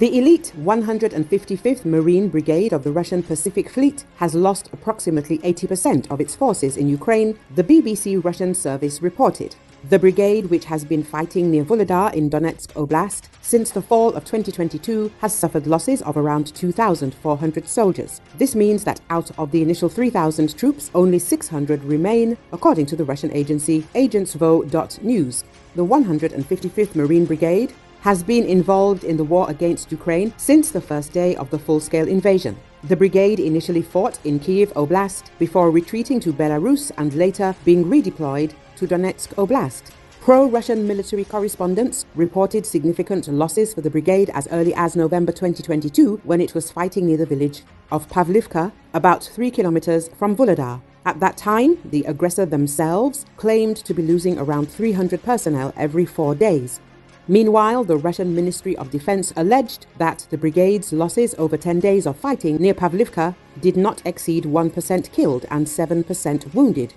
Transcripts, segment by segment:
The elite 155th Marine Brigade of the Russian Pacific Fleet has lost approximately 80% of its forces in Ukraine, the BBC Russian service reported. The brigade, which has been fighting near Vuhledar in Donetsk Oblast since the fall of 2022, has suffered losses of around 2,400 soldiers. This means that out of the initial 3,000 troops, only 600 remain, according to the Russian agency agentsvo.news. The 155th Marine Brigade has been involved in the war against Ukraine since the first day of the full scale invasion. The brigade initially fought in Kiev Oblast before retreating to Belarus and later being redeployed to Donetsk Oblast. Pro Russian military correspondents reported significant losses for the brigade as early as November 2022 when it was fighting near the village of Pavlivka, about three kilometers from Vuhledar. At that time, the aggressor themselves claimed to be losing around 300 personnel every four days. Meanwhile, the Russian Ministry of Defense alleged that the brigade's losses over 10 days of fighting near Pavlivka did not exceed 1% killed and 7% wounded.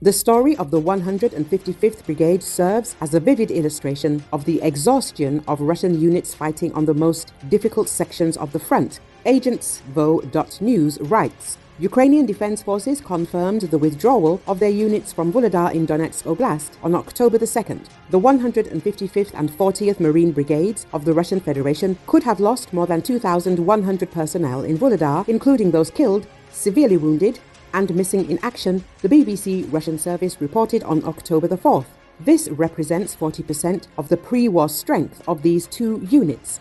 The story of the 155th Brigade serves as a vivid illustration of the exhaustion of Russian units fighting on the most difficult sections of the front. Agentsvo.news writes Ukrainian Defense Forces confirmed the withdrawal of their units from Vuhledar in Donetsk Oblast on October the 2nd. The 155th and 40th Marine Brigades of the Russian Federation could have lost more than 2,100 personnel in Vuhledar, including those killed, severely wounded, and missing in action, the BBC Russian service reported on October the 4th. This represents 40% of the pre war strength of these two units.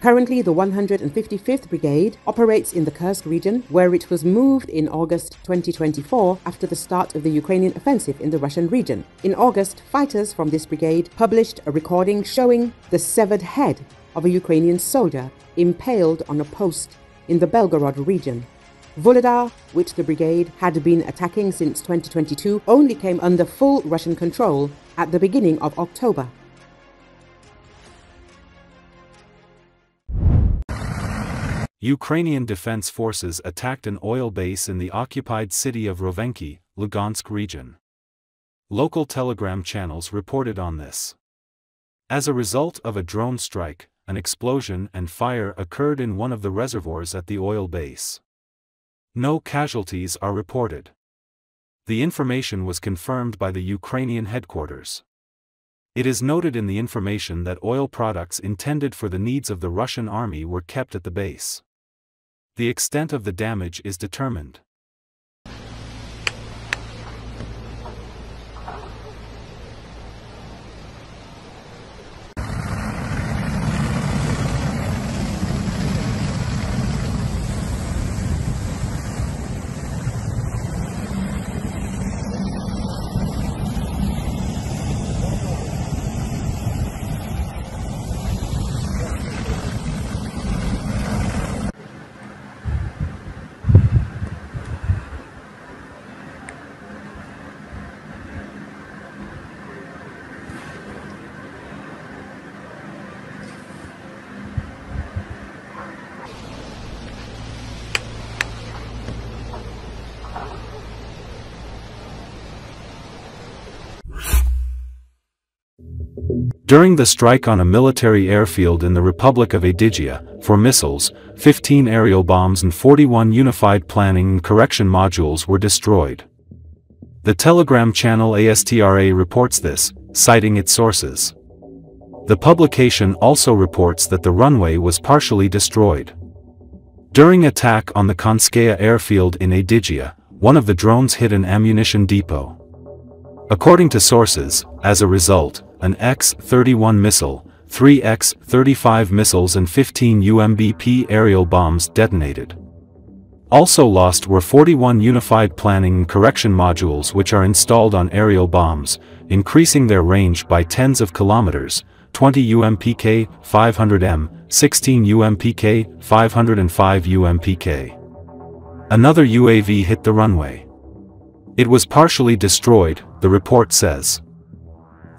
Currently, the 155th Brigade operates in the Kursk region, where it was moved in August 2024 after the start of the Ukrainian offensive in the Russian region. In August, fighters from this brigade published a recording showing the severed head of a Ukrainian soldier impaled on a post in the Belgorod region. Vuhledar, which the brigade had been attacking since 2022, only came under full Russian control at the beginning of October. Ukrainian Defense Forces attacked an oil base in the occupied city of Rovenki, Lugansk region. Local telegram channels reported on this. As a result of a drone strike, an explosion and fire occurred in one of the reservoirs at the oil base. No casualties are reported. The information was confirmed by the Ukrainian headquarters. It is noted in the information that oil products intended for the needs of the Russian army were kept at the base. The extent of the damage is determined. During the strike on a military airfield in the Republic of Adygia, four missiles, 15 aerial bombs and 41 unified planning and correction modules were destroyed. The telegram channel ASTRA reports this, citing its sources. The publication also reports that the runway was partially destroyed. During attack on the Khanskaya airfield in Adygia, one of the drones hit an ammunition depot. According to sources, as a result, an X-31 missile, 3 X-35 missiles and 15 UMBP aerial bombs detonated. Also lost were 41 unified planning and correction modules which are installed on aerial bombs, increasing their range by tens of kilometers, 20 UMPK, 500M, 16 UMPK, 505 UMPK. Another UAV hit the runway. It was partially destroyed, the report says.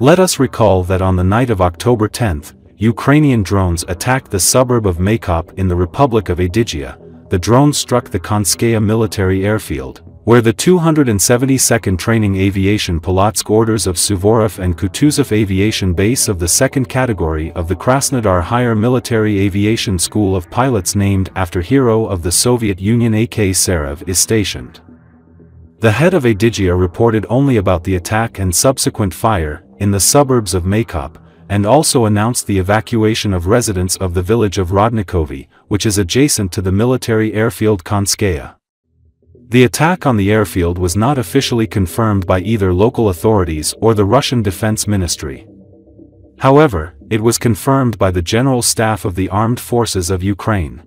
Let us recall that on the night of October 10, Ukrainian drones attacked the suburb of Maykop in the Republic of Adygia. The drones struck the Khanskaya military airfield, where the 272nd Training Aviation Polotsk orders of Suvorov and Kutuzov Aviation Base of the second category of the Krasnodar Higher Military Aviation School of Pilots named after hero of the Soviet Union AK Serov is stationed. The head of Adygia reported only about the attack and subsequent fire, in the suburbs of Maykop, and also announced the evacuation of residents of the village of Rodnikovi, which is adjacent to the military airfield Khanskaya. The attack on the airfield was not officially confirmed by either local authorities or the Russian Defense Ministry. However, it was confirmed by the General Staff of the Armed Forces of Ukraine.